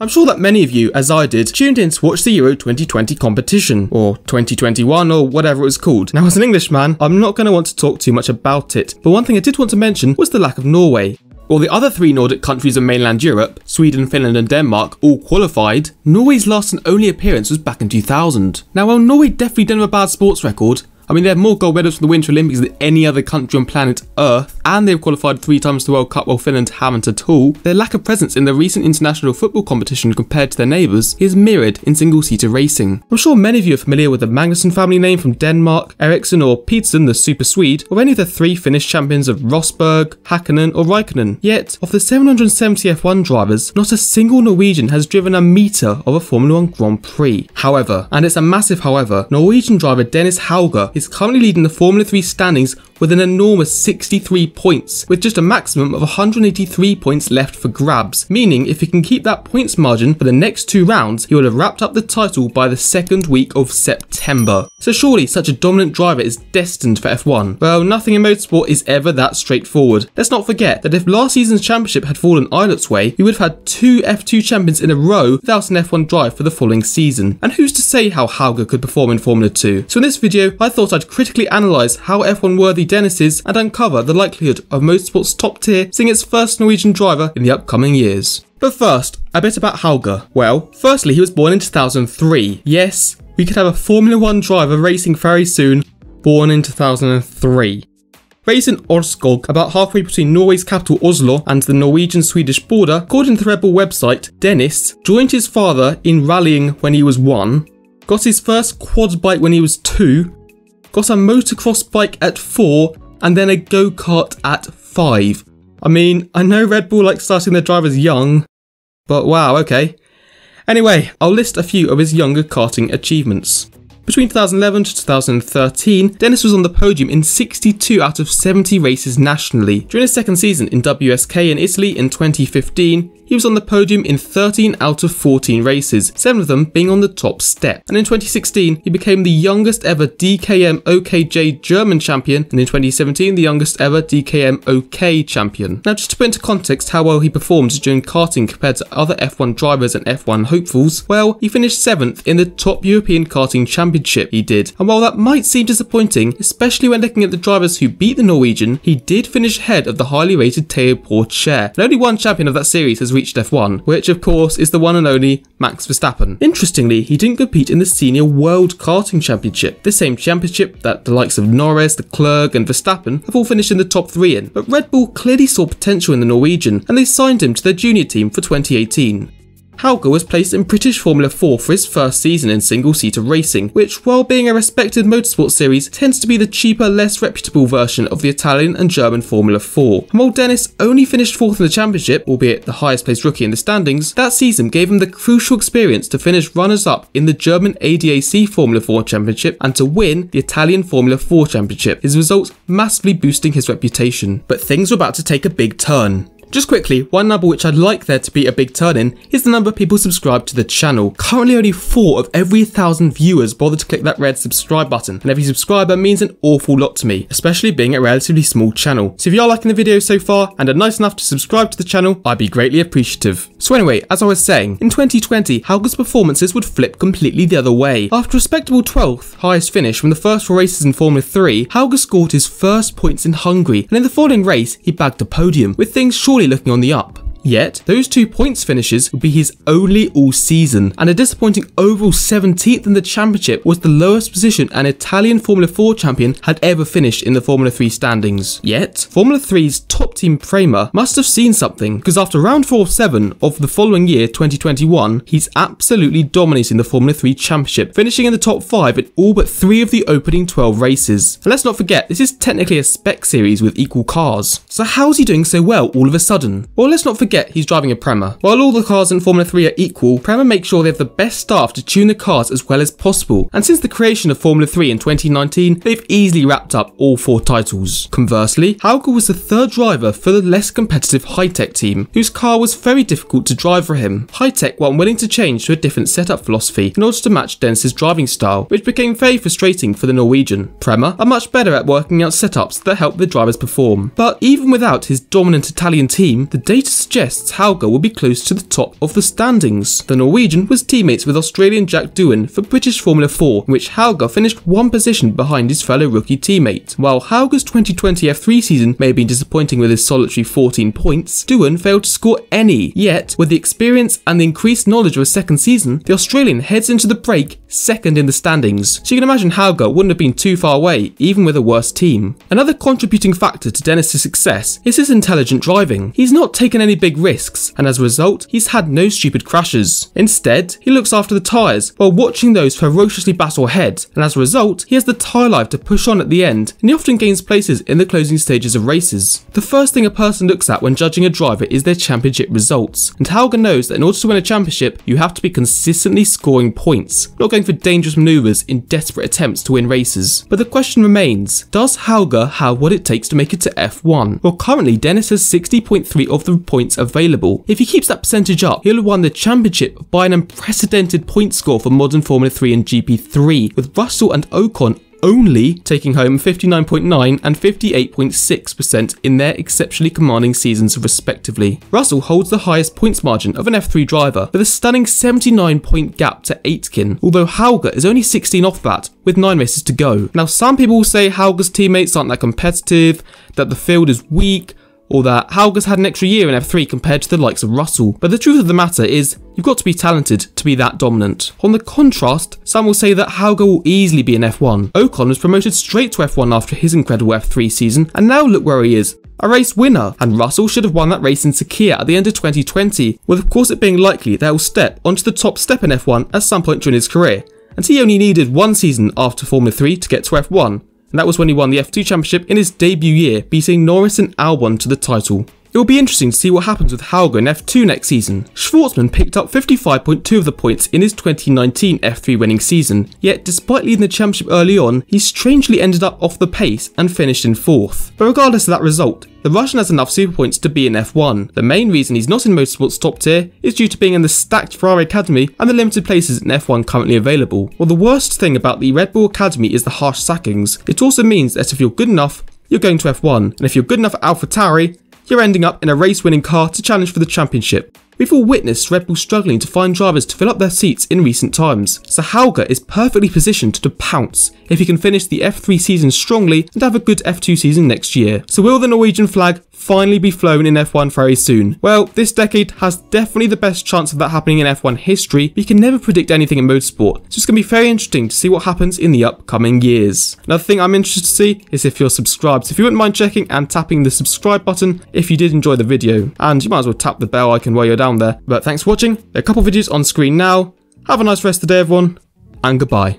I'm sure that many of you, as I did, tuned in to watch the Euro 2020 competition, or 2021, or whatever it was called. Now, as an Englishman, I'm not going to want to talk too much about it, but one thing I did want to mention was the lack of Norway. While the other three Nordic countries of mainland Europe, Sweden, Finland, and Denmark, all qualified, Norway's last and only appearance was back in 2000. Now, while Norway definitely didn't have a bad sports record, I mean, they have more gold medals from the Winter Olympics than any other country on planet Earth, and they've qualified three times to the World Cup while Finland haven't at all. Their lack of presence in the recent international football competition compared to their neighbours is mirrored in single-seater racing. I'm sure many of you are familiar with the Magnussen family name from Denmark, Ericsson or Peterson, the Super Swede, or any of the three Finnish champions of Rosberg, Hakkinen or Raikkonen. Yet, of the 770 F1 drivers, not a single Norwegian has driven a metre of a Formula 1 Grand Prix. However, and it's a massive however, Norwegian driver Dennis Hauger is currently leading the Formula 3 standings with an enormous 63 points, with just a maximum of 183 points left for grabs, meaning if he can keep that points margin for the next two rounds, he will have wrapped up the title by the second week of September. So surely such a dominant driver is destined for F1. Well, nothing in motorsport is ever that straightforward. Let's not forget that if last season's championship had fallen Ilott way, we would have had two F2 champions in a row without an F1 drive for the following season. And who's to say how Hauger could perform in Formula 2? So in this video, I thought I'd critically analyse how F1 worthy Dennis is and uncover the likelihood of motorsport's top tier seeing its first Norwegian driver in the upcoming years. But first, a bit about Hauger. Well, firstly, he was born in 2003. Yes, we could have a Formula 1 driver racing very soon, born in 2003. Raised in Orskog, about halfway between Norway's capital Oslo and the Norwegian-Swedish border, according to the Red Bull website, Dennis joined his father in rallying when he was one, got his first quad bike when he was two, got a motocross bike at 4 and then a go-kart at 5. I mean, I know Red Bull like starting their drivers young, but wow, okay. Anyway, I'll list a few of his younger karting achievements. Between 2011 to 2013, Dennis was on the podium in 62 out of 70 races nationally. During his second season in WSK in Italy in 2015, he was on the podium in 13 out of 14 races, 7 of them being on the top step. And in 2016, he became the youngest ever DKM OKJ German champion, and in 2017, the youngest ever DKM OK champion. Now, just to put into context how well he performed during karting compared to other F1 drivers and F1 hopefuls, well, he finished 7th in the top European karting championship he did. And while that might seem disappointing, especially when looking at the drivers who beat the Norwegian, he did finish ahead of the highly rated Theo Pourchaire. And only one champion of that series has reached F1, which of course is the one and only Max Verstappen. Interestingly, he didn't compete in the Senior World Karting Championship, the same championship that the likes of Norris, Leclerc and Verstappen have all finished in the top three in, but Red Bull clearly saw potential in the Norwegian and they signed him to their junior team for 2018. Hauger was placed in British Formula 4 for his first season in single-seater racing, which, while being a respected motorsport series, tends to be the cheaper, less reputable version of the Italian and German Formula 4. And while Dennis only finished fourth in the championship, albeit the highest placed rookie in the standings, that season gave him the crucial experience to finish runners-up in the German ADAC Formula 4 Championship and to win the Italian Formula 4 Championship, his results massively boosting his reputation. But things were about to take a big turn. Just quickly, one number which I'd like there to be a big turn in is the number of people subscribed to the channel. Currently only 4 of every 1000 viewers bother to click that red subscribe button, and every subscriber means an awful lot to me, especially being a relatively small channel. So if you are liking the video so far and are nice enough to subscribe to the channel, I'd be greatly appreciative. So anyway, as I was saying, in 2020, Hauger's performances would flip completely the other way. After a respectable 12th, highest finish from the first four races in Formula 3, Hauger scored his first points in Hungary, and in the following race, he bagged a podium, with things surely looking on the up. Yet, those two points finishes would be his only all season, and a disappointing overall 17th in the championship was the lowest position an Italian Formula 4 champion had ever finished in the Formula 3 standings. Yet, Formula 3's top team Prema must have seen something, because after round 4 of 7 of the following year, 2021, he's absolutely dominating the Formula 3 championship, finishing in the top 5 in all but 3 of the opening 12 races. And let's not forget, this is technically a spec series with equal cars. So how's he doing so well all of a sudden? Well, let's not forget he's driving a Prema. While all the cars in Formula 3 are equal, Prema makes sure they have the best staff to tune the cars as well as possible. And since the creation of Formula 3 in 2019, they've easily wrapped up all four titles. Conversely, Hauger was the third driver for the less competitive Hitech team, whose car was very difficult to drive for him. Hitech were unwilling to change to a different setup philosophy in order to match Dennis's driving style, which became very frustrating for the Norwegian. Prema are much better at working out setups that help the drivers perform. But even without his dominant Italian team, the data suggests suggests Hauger will be close to the top of the standings. The Norwegian was teammates with Australian Jack Doohan for British Formula 4, in which Hauger finished one position behind his fellow rookie teammate. While Hauger's 2020 F3 season may have been disappointing with his solitary 14 points, Doohan failed to score any. Yet, with the experience and the increased knowledge of a second season, the Australian heads into the break second in the standings. So you can imagine Hauger wouldn't have been too far away, even with a worse team. Another contributing factor to Dennis's success is his intelligent driving. He's not taken any big risks, and as a result, he's had no stupid crashes. Instead, he looks after the tyres while watching those ferociously battle ahead, and as a result, he has the tyre life to push on at the end, and he often gains places in the closing stages of races. The first thing a person looks at when judging a driver is their championship results, and Hauger knows that in order to win a championship, you have to be consistently scoring points, not going for dangerous manoeuvres in desperate attempts to win races. But the question remains, does Hauger have what it takes to make it to F1? Well, currently Dennis has 60.3 of the points available. If he keeps that percentage up, he'll have won the championship by an unprecedented point score for modern Formula 3 and GP3, with Russell and Ocon only taking home 59.9 and 58.6% in their exceptionally commanding seasons respectively. Russell holds the highest points margin of an F3 driver with a stunning 79 point gap to Aitken, although Hauger is only 16 off that with 9 races to go. Now some people will say Hauger's teammates aren't that competitive, that the field is weak, or that Hauger's had an extra year in F3 compared to the likes of Russell. But the truth of the matter is, you've got to be talented to be that dominant. On the contrast, some will say that Hauger will easily be in F1. Ocon was promoted straight to F1 after his incredible F3 season, and now look where he is. A race winner, and Russell should have won that race in Sakhir at the end of 2020, with of course it being likely that he'll step onto the top step in F1 at some point during his career, and he only needed one season after Formula 3 to get to F1, and that was when he won the F2 Championship in his debut year, beating Norris and Albon to the title. It will be interesting to see what happens with Hauger in F2 next season. Shwartzman picked up 55.2 of the points in his 2019 F3 winning season, yet despite leading the championship early on, he strangely ended up off the pace and finished in 4th. But regardless of that result, the Russian has enough super points to be in F1. The main reason he's not in Motorsport's top tier is due to being in the stacked Ferrari Academy and the limited places in F1 currently available. Well, the worst thing about the Red Bull Academy is the harsh sackings. It also means that if you're good enough, you're going to F1, and if you're good enough at AlphaTauri, you're ending up in a race winning car to challenge for the championship. We've all witnessed Red Bull struggling to find drivers to fill up their seats in recent times, so Hauger is perfectly positioned to pounce if he can finish the F3 season strongly and have a good F2 season next year. So will the Norwegian flag finally be flown in F1 very soon? Well, this decade has definitely the best chance of that happening in F1 history, but you can never predict anything in motorsport, so it's going to be very interesting to see what happens in the upcoming years. Another thing I'm interested to see is if you're subscribed, so if you wouldn't mind checking and tapping the subscribe button if you did enjoy the video, and you might as well tap the bell icon while you're down there. But thanks for watching, there are a couple videos on screen now, have a nice rest of the day everyone, and goodbye.